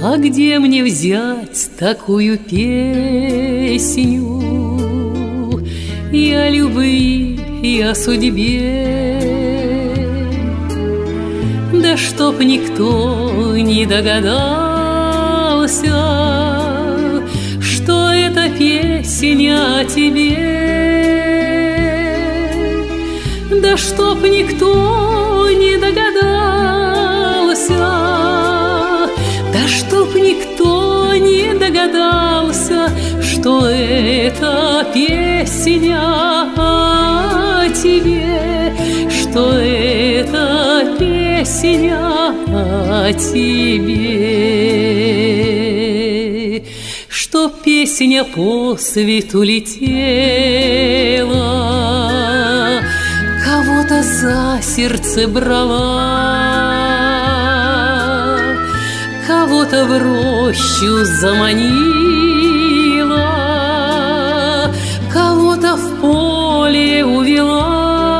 А где мне взять такую песню И о любви, и о судьбе? Да чтоб никто не догадался, Что это песня о тебе. Да чтоб никто не догадался, чтоб никто не догадался, Что это песня о тебе, Что это песня о тебе. Что песня по свету летела, Кого-то за сердце брала, Кого-то в рощу заманила, Кого-то в поле увела,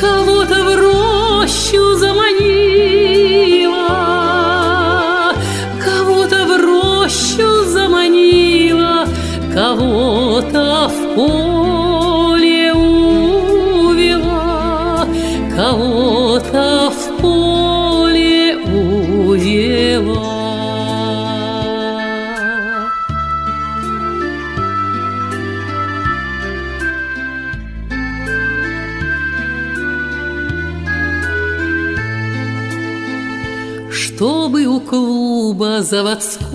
Кого-то в рощу заманила, Кого-то в рощу заманила, Кого-то в поле Чтобы у клуба заводского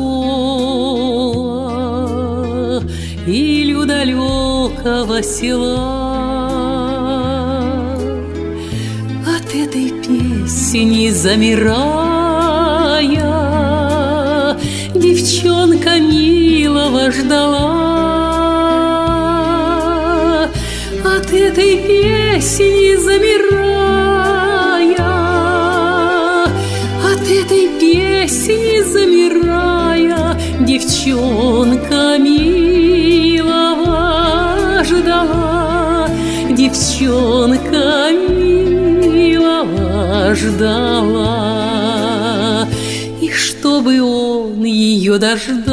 Или у далекого села От этой песни замирая Девчонка милого ждала. От этой песни замирая этой песни замирая Девчонка милого ждала. Девчонка милого ждала. И чтобы он ее дождался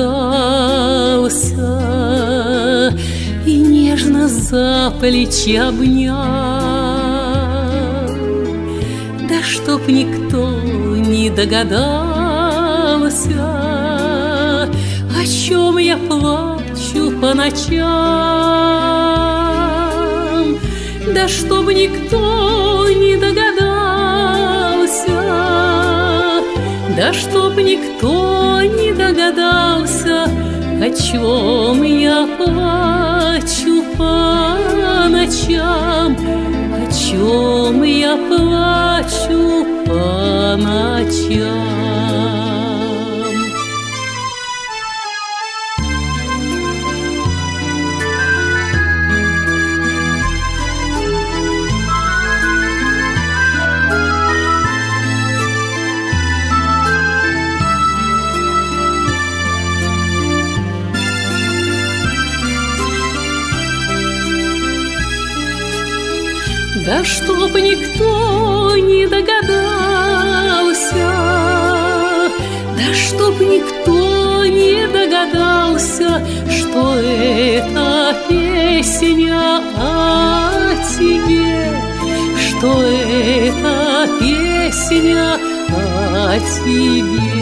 И нежно за плечи обнял. Да чтоб никто не догадался О чем я плачу по ночам. Да чтоб никто не догадался Да чтоб никто не догадался О чем я плачу по ночам. О чем я плачу ночам Да чтоб никто не догадался, никто не догадался, Что это песня о тебе, Что это песня о тебе.